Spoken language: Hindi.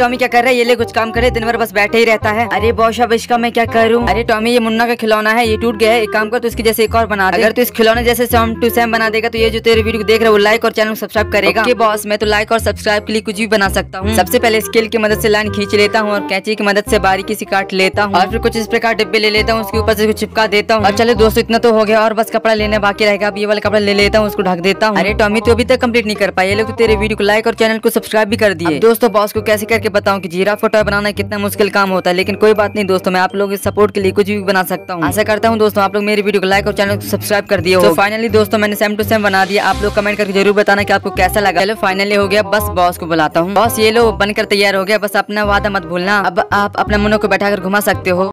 टॉमी क्या कर रहा है? ये ले कुछ काम करे दिन भर बस बैठे ही रहता है। अरे बॉस अब इसका मैं क्या करूँ? अरे टॉमी ये मुन्ना का खिलौना है ये टूट गया है। एक काम कर तो इसकी जैसे एक और बना अगर तो इस खिलौने जैसे सेम टू सेम बना देगा तो ये जो तेरे वीडियो देख रहे हो लाइक और चैनल सब्सक्राइब करेगा। बॉस मैं तो लाइक और सब्सक्राइब के लिए कुछ भी बना सकता हूँ। सबसे पहले स्केल की मदद से लाइन खींच लेता हूँ और कैंची की मदद से बारीकी से काट लेता हूँ। और फिर कुछ इस प्रकार डिब्बे ले लेता हूँ उसके ऊपर से चिपका देता हूँ। और चलो दोस्तों इतना तो हो गया और बस कपड़ा लेने बाकी रहेगा। अब ये वाला कपड़ा ले लेता हूँ उसको ढक देता हूँ। अरे टॉमी तो अभी तक कंप्लीट नहीं कर पाए लोग तो तेरे वीडियो को लाइक और चैनल को सब्सक्राइब भी कर दिए। दोस्तों बॉस को कैसे करके बताऊँ की जीरा टॉय बनाना कितना मुश्किल काम होता है लेकिन कोई बात नहीं दोस्तों मैं आप लोगों के सपोर्ट के लिए कुछ भी बना सकता हूँ। ऐसा करता हूँ दोस्तों आप लोग मेरी वीडियो को लाइक और चैनल को सब्सक्राइब कर दिए तो फाइनली दोस्तों मैंने सेम टू सेम बना दिया। आप लोग कमेंट करके ज़रूर बताना की आपको कैसा लगा। चलो फाइनली हो गया बस बॉस को बुलाता हूँ। बॉस ये लोग बनकर तैयार हो गया। बस अपना वादा मत भूलना। अब आप अपने मुनों को बैठा घुमा सकते हो।